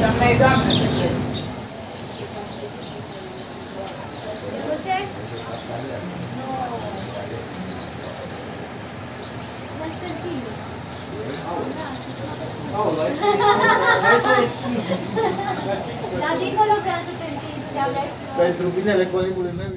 Doamne, Doamne! Dar dincolo vreau să te întinzi, de abia Pentru binele colegului meu